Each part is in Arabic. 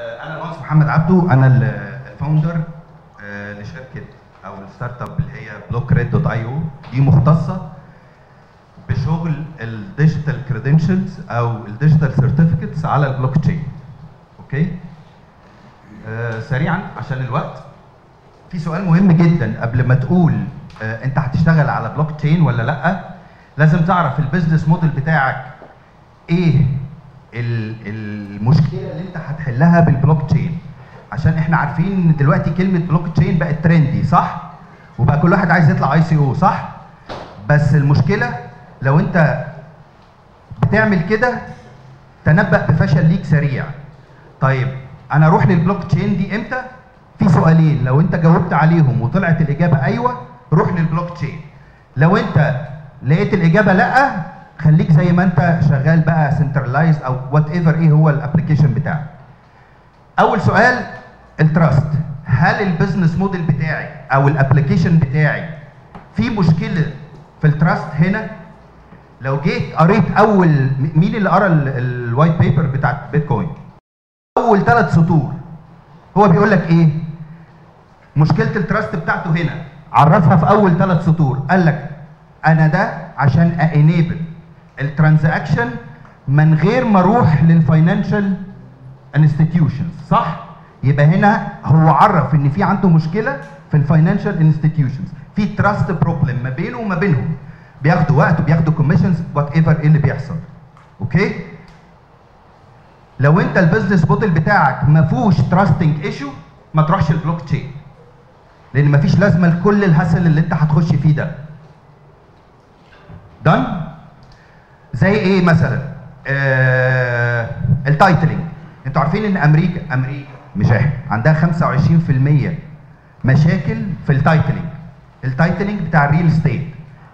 أنا المهندس محمد عبده أنا ال founder لشركة أو ال startup اللي هي بلوك ريد dot io دي مختصة بشغل ال digital credentials أو ال digital certificates على البلوك تشين أوكي؟ آه سريعا عشان الوقت. في سؤال مهم جدا قبل ما تقول آه أنت هتشتغل على بلوك تشين ولا لأ؟ لازم تعرف ال business model بتاعك إيه؟ المشكلة اللي انت هتحلها بالبلوك تشين عشان إحنا عارفين إن دلوقتي كلمة بلوك تشين بقت trendy صح؟ وبقى كل واحد عايز يطلع ICO صح؟ بس المشكلة لو انت بتعمل كده تنبأ بفشل ليك سريع. طيب أنا أروح للبلوك تشين دي إمتى؟ في سؤالين. لو انت جاوبت عليهم وطلعت الإجابة أيوه روح للبلوك تشين لو انت لقيت الإجابة لأ خليك زي ما انت شغال بقى centralized أو whatever إيه هو ال application بتاعك؟ اول سؤال ال trust هل ال business model بتاعي أو ال application بتاعي في مشكلة في ال trust هنا؟ لو جيت قريت أول مين اللي قرأ ال white paper بتاعت بيتكوين أول ثلاث سطور. هو بيقول لك إيه؟ مشكلة ال trust بتاعته هنا. عرفها في أول ثلاث سطور. قال لك أنا ده عشان enable ال transaction من غير ما أروح لل financial institutions صح؟ يبقى هنا هو عرف ان في عنده مشكلة في ال financial institutions في trust problem ما بينه وما بينهم. بياخدوا وقت وبياخدوا commissions whatever إيه اللي بيحصل. okay لو انت ال business model بتاعك ما فيهوش trusting issue ما تروحش البلوك تشين لأن ما فيش لازمة لكل ال hassle اللي انت هتخش فيه ده. Then زي إيه مثلا؟ آه ال titling أنتوا عارفين إن أمريكا أمريكا مش إحنا عندها 25% مشاكل في ال titling ال titling بتاع ال real estate.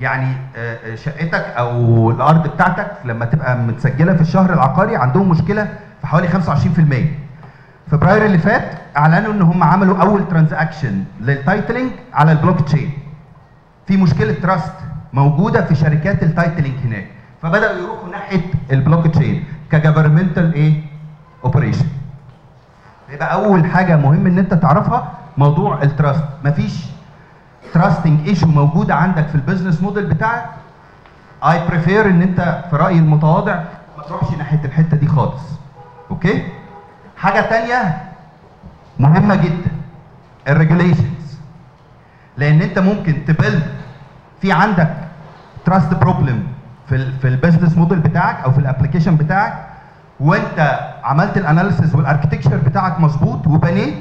يعني آه شقتك أو الأرض بتاعتك لما تبقى متسجلة في الشهر العقاري عندهم مشكلة في حوالي 25% فبراير اللي فات أعلنوا إن هم عملوا أول transaction لل titling على البلوك تشين. في مشكلة trust موجودة في شركات ال titling هناك. فبدأوا يروحوا ناحية ال blockchain ك governmental إيه؟ operation يبقى أول حاجة مهم إن أنت تعرفها موضوع ال trust مفيش trusting issue موجوده عندك في ال business model بتاعك. I prefer إن أنت في رايي المتواضع ما تروحش ناحية الحتة دي خالص. okay؟ حاجة تانية مهمة جدا. ال regulations لأن أنت ممكن ت build في عندك trust problem في في ال business model بتاعك أو في ال application بتاعك وأنت عملت ال analysis وال architecture بتاعك مظبوط وبنيت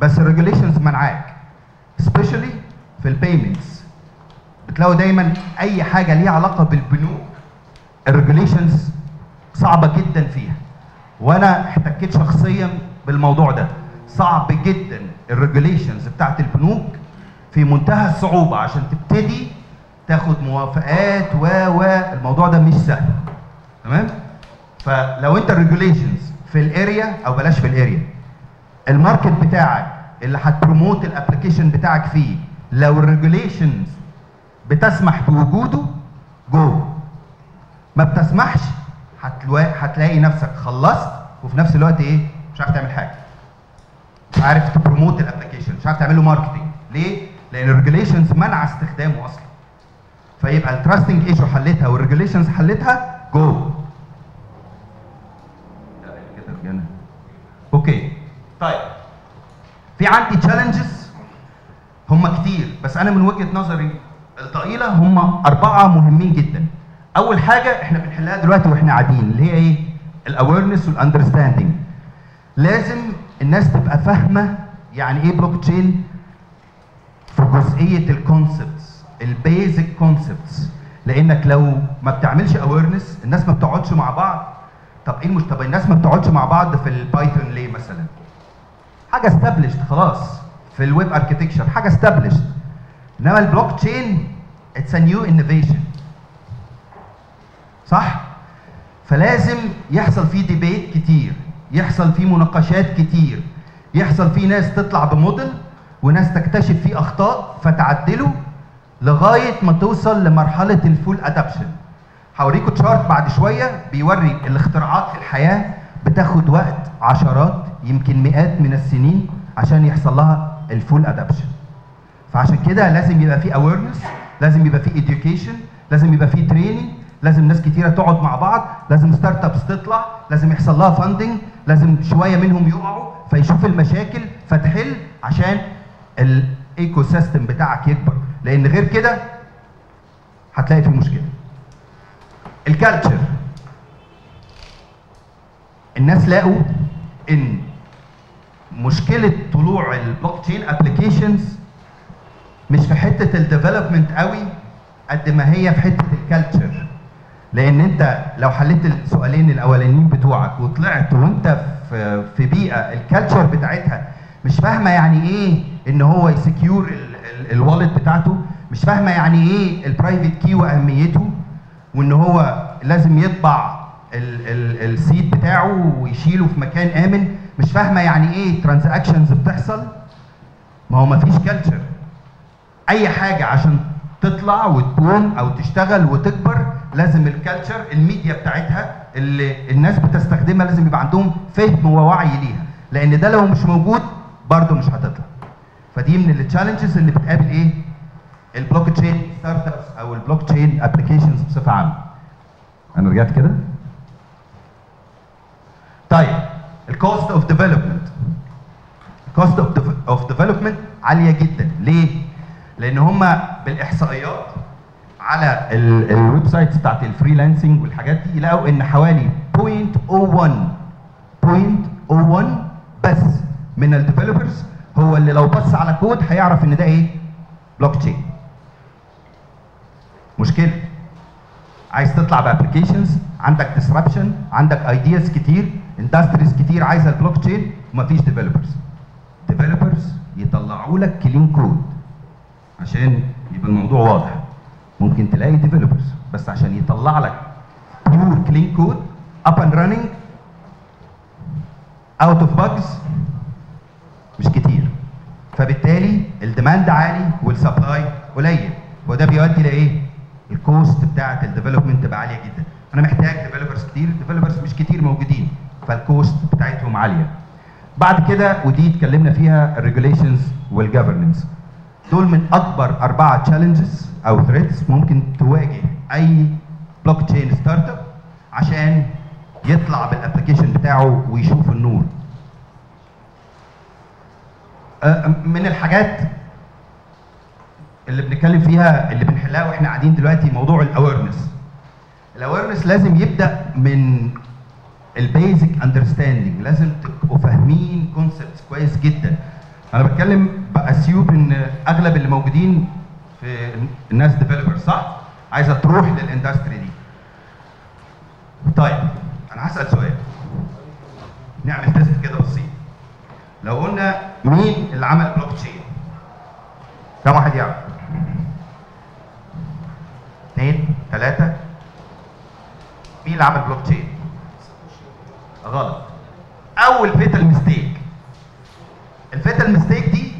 بس ال regulations منعاك specially في ال payments بتلاقوا دايما أي حاجة ليها علاقة بالبنوك ال regulations صعبة جدا فيها. وأنا احتكيت شخصيا بالموضوع ده. صعب جدا ال regulations بتاعت البنوك في منتهى الصعوبة عشان تبتدي تاخد موافقات و و الموضوع ده مش سهل. تمام؟ فلو انت ال regulations في ال area أو بلاش في ال area ال market بتاعك اللي هت promote ال application بتاعك فيه لو ال regulations بتسمح بوجوده جو ما بتسمحش هتلاقي نفسك خلصت وفي نفس الوقت إيه مش عارف تعمل حاجة. مش عارف ت promote ال application مش عارف تعمل له marketing ليه؟ لأن ال regulations منع استخدامه أصلا. فيبقى ال trusting issue حلتها وال regulations حلتها جو okay طيب. في عندي challenges هم كتير بس أنا من وجهة نظري الضئيله هم أربعة مهمين جدا. أول حاجة إحنا بنحلها دلوقتي وإحنا قاعدين اللي هي إيه؟ ال awareness وال understanding لازم الناس تبقى فاهمة يعني إيه بلوك تشين في جزئية ال concepts ال basic concepts. لأنك لو ما بتعملش awareness الناس ما بتقعدش مع بعض. طب إيه المش طب الناس ما بتقعدش مع بعض في ال Python ليه مثلا؟ حاجة established خلاص في ال web architecture حاجة established إنما ال blockchain it's a new innovation صح؟ فلازم يحصل فيه debate كتير يحصل فيه مناقشات كتير يحصل فيه ناس تطلع بموديل وناس تكتشف فيه أخطاء فتعدله لغاية ما توصل لمرحلة ال full adoption هوريكم chart بعد شوية بيوري الاختراعات في الحياة بتاخد وقت عشرات يمكن مئات من السنين عشان يحصل لها ال full adoption فعشان كده لازم يبقى في awareness لازم يبقى في education لازم يبقى في training لازم ناس كتيرة تقعد مع بعض لازم startups تطلع لازم يحصل لها funding لازم شوية منهم يقعوا فيشوف المشاكل فتحل عشان ال ecosystem بتاعك يكبر. لأن غير كده هتلاقي في مشكلة. ال culture الناس لقوا إن مشكلة طلوع ال blockchain applications مش في حتة ال development قوي قد ما هي في حتة ال culture لأن أنت لو حليت السؤالين الأولانيين بتوعك وطلعت وأنت في بيئة ال culture بتاعتها مش فاهمة يعني إيه إن هو ي secure ال wallet بتاعته مش فاهمة يعني إيه ال private key وأهميته وإن هو لازم يطبع ال seed بتاعه ويشيله في مكان آمن مش فاهمة يعني إيه transactions بتحصل. ما هو مفيش culture أي حاجة عشان تطلع وت boom أو تشتغل وتكبر لازم ال culture media بتاعتها اللي الناس بتستخدمها لازم يبقى عندهم فهم ووعي ليها لأن ده لو مش موجود برضه مش هتطلع. فدي من ال challenges اللي بتقابل إيه؟ ال blockchain startups أو ال blockchain applications بصفة عامة. أنا رجعت كده؟ طيب ال cost of development ال cost of development عالية جدا. ليه؟ لأن هم بالإحصائيات على ال websites بتاعت ال freelancing والحاجات دي لقوا إن حوالي 0.01 0.01 بس من ال developers اللي لو بص على كود هيعرف إن ده إيه؟ بلوك تشين مشكلة. عايز تطلع ب applications عندك disruption عندك ideas كتير industries كتير عايزة البلوك تشين ومفيش developers developers يطلعوا لك clean code عشان يبقى الموضوع واضح. ممكن تلاقي developers بس عشان يطلع لك pure clean code up and running out of bugs مش كتير. فبالتالي ال demand عالي وال supply قليل. وده بيؤدي لايه؟ ال cost بتاعة ال development تبقى عالية جدا. أنا محتاج developers كتير developers مش كتير موجودين فال cost بتاعتهم عالية. بعد كده ودي اتكلمنا فيها ال regulations وال governance دول من أكبر أربعة challenges أو threats ممكن تواجه أي blockchain startup عشان يطلع بال application بتاعه ويشوف النور. من الحاجات اللي بنتكلم فيها اللي بنحلها وإحنا قاعدين دلوقتي موضوع ال awareness ال awareness لازم يبدأ من ال basic understanding لازم تبقوا فاهمين concepts كويس جدا. أنا بتكلم ب assume إن أغلب اللي موجودين في الناس developer صح؟ عايزة تروح لل industry دي. طيب أنا هسأل سؤال. نعمل test كده بسيط. لو قلنا مين اللي عمل بلوك تشين كم واحد يعرف؟ اثنين ثلاثة مين اللي عمل بلوك تشين غلط. أول fatal mistake ال fatal mistake دي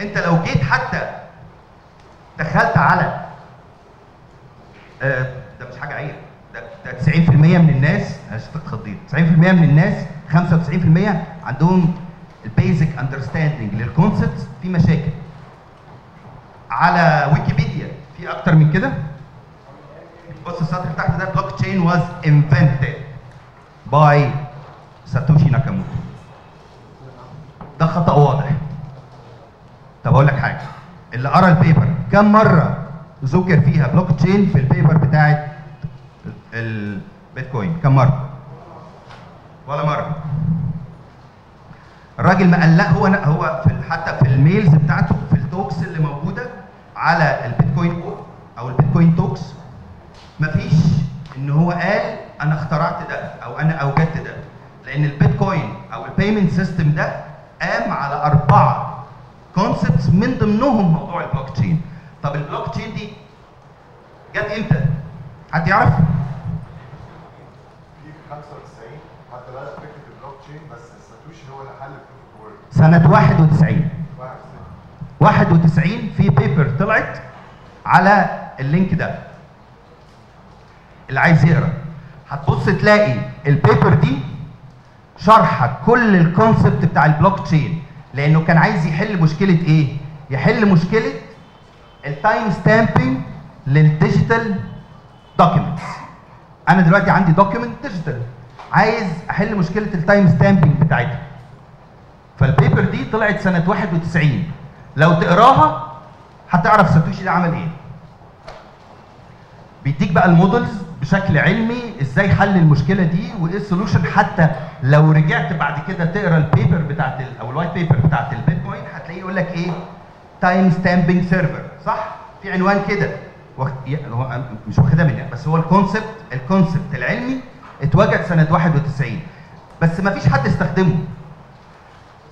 أنت لو جيت حتى دخلت على آه ده مش حاجة عيب. ده, ده 90% من الناس أنا شفتك خضيت. 90% من الناس 95% عندهم ال basic understanding لل concepts في مشاكل. على ويكيبيديا في أكتر من كده؟ بص السطر تحت ده blockchain was invented by Satoshi Nakamoto ده خطأ واضح. طب أقول لك حاجة. اللي قرأ ال paper كم مرة ذكر فيها بلوك تشين في ال paper بتاعت البيتكوين كم مرة؟ ولا مرة. الراجل ما قال لا هو هو في حتى في ال mails بتاعته في ال talks اللي موجودة على البيتكوين أو ال Bitcoin talks مفيش إن هو قال أنا اخترعت ده أو أنا أوجدت ده لأن البيتكوين أو ال payment system ده قام على أربعة concepts من ضمنهم موضوع البلوك تشين طب البلوك تشين دي جت إمتى؟ حد يعرف؟ في 95 حتى بدأ فكرة البلوك تشين بس سنة 91 واحد 91 في paper طلعت على ال link ده. اللي عايز يقرا. هتبص تلاقي ال paper دي شرحك كل ال concept بتاع البلوك تشين لأنه كان عايز يحل مشكلة إيه؟ يحل مشكلة ال time stamping لل digital documents أنا دلوقتي عندي document digital عايز أحل مشكلة ال time stamping بتاعتها. فال paper دي طلعت سنة 91 لو تقراها هتعرف ساتوشي ده عمل إيه. بيديك بقى ال models بشكل علمي إزاي حل المشكلة دي وإيه ال solution حتى لو رجعت بعد كده تقرأ ال paper بتاعت أو ال white paper بتاعت البيتكوين هتلاقيه يقول لك إيه. time stamping server صح؟ في عنوان كده. مش واخدها مني بس هو ال concept ال concept العلمي اتوجد سنة 91 بس ما فيش حد استخدمه.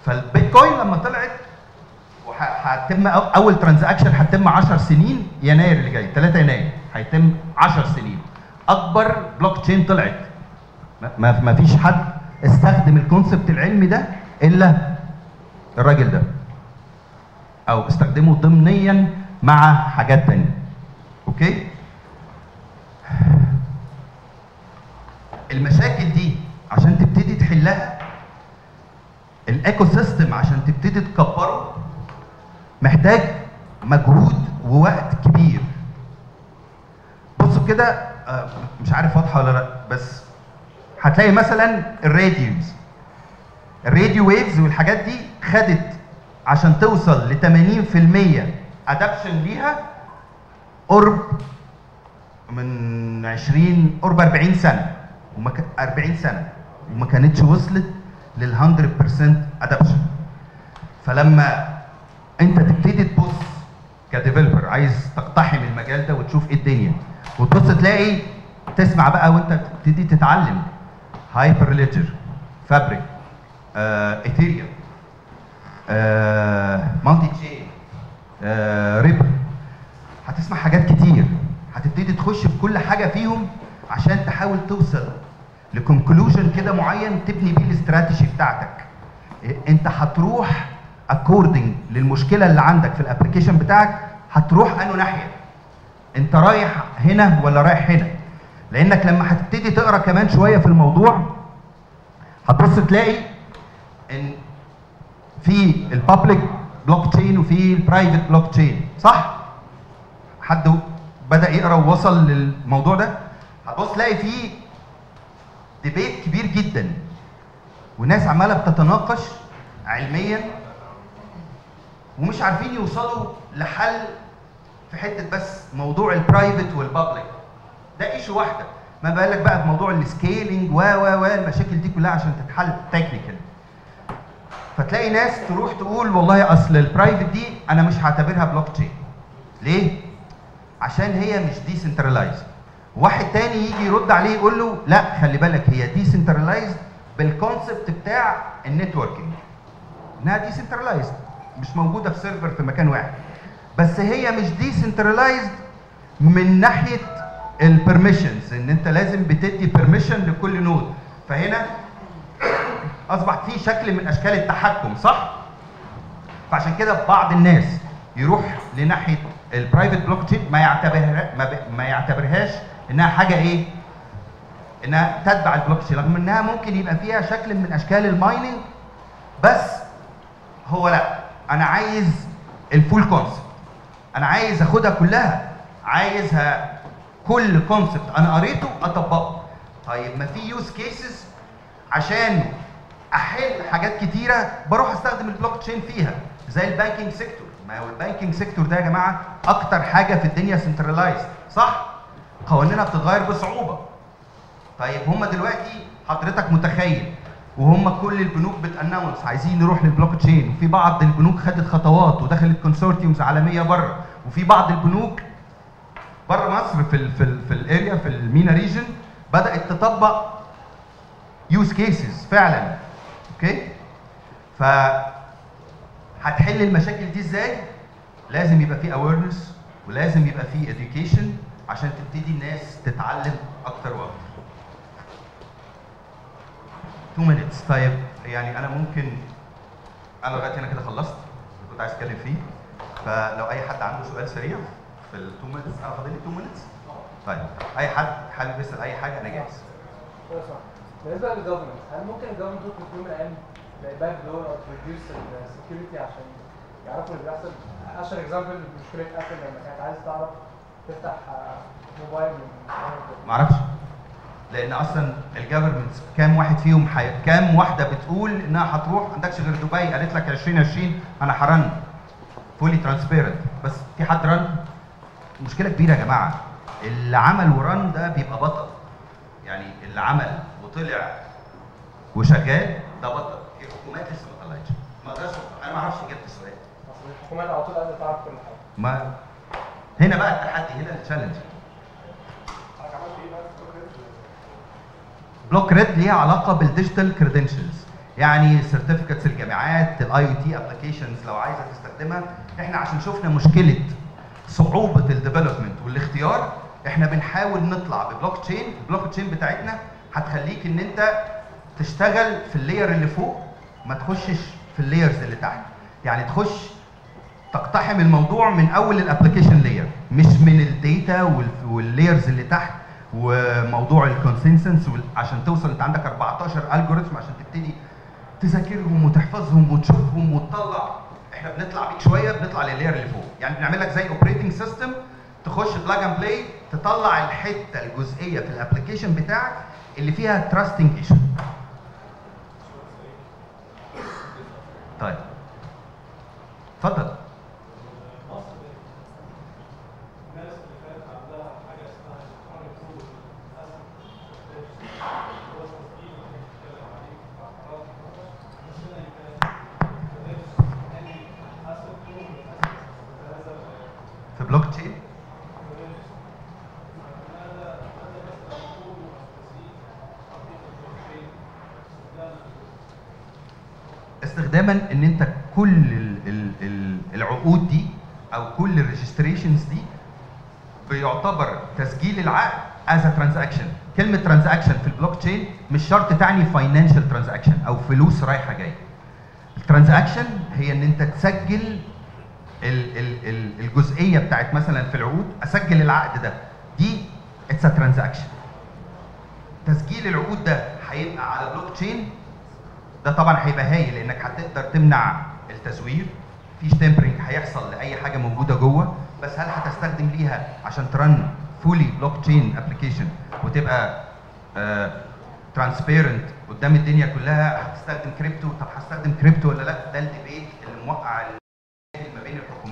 فالبيتكوين لما طلعت هتتم أول transaction هتتم 10 سنين يناير اللي جاي 3 يناير. هيتم 10 سنين. أكبر بلوك تشين طلعت. ما ما فيش حد استخدم ال concept العلمي ده إلا الراجل ده. أو استخدمه ضمنيا مع حاجات تانية. okay؟ المشاكل دي عشان تبتدي تحلها ال ecosystem عشان تبتدي تكبره محتاج مجهود ووقت كبير. بصوا كده آه، مش عارف واضحة ولا لأ بس هتلاقي مثلا ال radios ال radio waves والحاجات دي خدت عشان توصل ل 80% adoption ليها قرب من 20 قرب 40 سنة. وما ك- 40 سنة وما كانتش وصلت لل 100% adoption فلما أنت تبتدي تبص ك developer عايز تقتحم المجال ده وتشوف إيه الدنيا وتبص تلاقي تسمع بقى وأنت تبتدي تتعلم Hyperledger Fabric Ethereum MultiChain Ripple هتسمع حاجات كتير. هتبتدي تخش في كل حاجة فيهم عشان تحاول توصل ل conclusion كده معين تبني بيه الاستراتيجي بتاعتك. إيه، انت هتروح according للمشكلة اللي عندك في ال application بتاعك هتروح انه ناحية. انت رايح هنا ولا رايح هنا؟ لانك لما هتبتدي تقرأ كمان شوية في الموضوع هتبص تلاقي ان في ال public blockchain وفي ال private blockchain صح؟ حد بدأ يقرأ ووصل للموضوع ده؟ هتبص تلاقي فيه debate كبير جدا. وناس عمالة بتتناقش علميا ومش عارفين يوصلوا لحل في حتة بس موضوع ال private وال public ده issue واحدة. ما بالك بقى بموضوع ال scaling و و و المشاكل دي كلها عشان تتحل technical فتلاقي ناس تروح تقول والله أصل ال private دي أنا مش هعتبرها بلوك تشين ليه؟ عشان هي مش decentralized واحد تاني يجي يرد عليه يقول له لا خلي بالك هي decentralized بال concept بتاع ال networking. إنها decentralized مش موجودة في server في مكان واحد. بس هي مش decentralized من ناحية ال permissions إن أنت لازم بتدي permission لكل node فهنا اصبح في شكل من أشكال التحكم صح؟ فعشان كده بعض الناس يروح لناحية ال private blockchain ما يعتبرها ما. ما يعتبرهاش إنها حاجة إيه؟ إنها تتبع البلوك تشين رغم إنها ممكن يبقى فيها شكل من أشكال ال mining بس هو لأ. أنا عايز ال full concept أنا عايز أخدها كلها. عايزها كل concept أنا قريته أطبقه. طيب ما في use cases عشان أحل حاجات كتيرة بروح أستخدم البلوك تشين فيها زي ال banking sector ما هو ال banking sector ده يا جماعة أكتر حاجة في الدنيا centralized صح؟ قوانينها بتتغير بصعوبة. طيب هم دلوقتي حضرتك متخيل وهم كل البنوك بت announce عايزين نروح للبلوك تشين وفي بعض البنوك خدت خطوات ودخلت consortiums عالمية بره وفي بعض البنوك بره مصر في ال في ال في ال area في ال MENA region بدأت تطبق use cases فعلا. okay؟ ف هتحل المشاكل دي إزاي؟ لازم يبقى في awareness ولازم يبقى في education عشان تبتدي الناس تتعلم أكتر وأكتر. 2 minutes. طيب يعني أنا ممكن أنا لغاية هنا كده خلصت كنت عايز أتكلم فيه. فلو أي حد عنده سؤال سريع في ال 2 minutes أنا فاضل لي 2 minutes طيب أي حد حابب يسأل أي حاجة؟ أنا جاهز. بالنسبة لل government هل ممكن ال government تطلب يوم من الأيام backdoor أو to reduce ال security عشان يعرفوا اللي بيحصل؟ أشهر اكزامبل مشكلة ابل لما كانت عايزة تعرف تفتح موبايل معرفش. لأن أصلا الجفرمنت كام واحد فيهم حي... كام واحدة بتقول إنها هتروح؟ عندكش غير دبي؟ قالت لك 2020 أنا هرن. فولي ترانسبيرنت بس في حد رن؟ مشكلة كبيرة يا جماعة. اللي عمل ورن ده بيبقى بطل. يعني اللي عمل وطلع وشغال ده بطل. في حكومات لسه ما طلعتش. ما أقدرش أنا ما أعرفش اجابه السؤال الحكومات على طول قادره تعرف كل حاجة. ما هنا بقى التحدي هنا ال challenge Block Red ليها علاقة بال digital credentials يعني certificates الجامعات ال IoT applications لو عايزة تستخدمها. إحنا عشان شفنا مشكلة صعوبة ال development والاختيار إحنا بنحاول نطلع ب blockchain ال blockchain بتاعتنا هتخليك إن أنت تشتغل في ال layer اللي فوق ما تخشش في ال layers اللي تحت. يعني تخش تقتحم الموضوع من أول ال application layer مش من ال data وال layers اللي تحت وموضوع ال consensus عشان توصل انت عندك 14 algorithm عشان تبتدي تذاكرهم وتحفظهم وتشوفهم وتطلع. إحنا بنطلع بيك شوية بنطلع لل layer اللي فوق. يعني بنعمل لك زي operating system تخش plug and play تطلع الحتة الجزئية في ال application بتاعك اللي فيها trusting issue طيب. اتفضل. في بلوك تشين استخداما ان انت كل ال ال ال العقود دي أو كل ال registrations دي بيعتبر تسجيل العقد as transaction كلمة transaction في البلوك تشين مش شرط تعني financial transaction أو فلوس رايحة جاية. ال transaction هي ان انت تسجل ال ال الجزئية بتاعت مثلا في العقود أسجل العقد ده. دي it's transaction تسجيل العقود ده هيبقى على بلوك تشين ده طبعا هيبقى هايل لأنك هتقدر تمنع التزوير. في tampering هيحصل لأي حاجة موجودة جوه. بس هل هتستخدم ليها عشان ت run fully blockchain application وتبقى transparent قدام الدنيا كلها؟ هتستخدم كريبتو طب هستخدم كريبتو ولا لأ؟ ده ال debate اللي موقع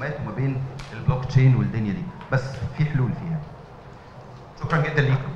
بين الحكومات وما بين البلوك تشين والدنيا دي. بس في حلول فيها. شكرا جدا ليكم.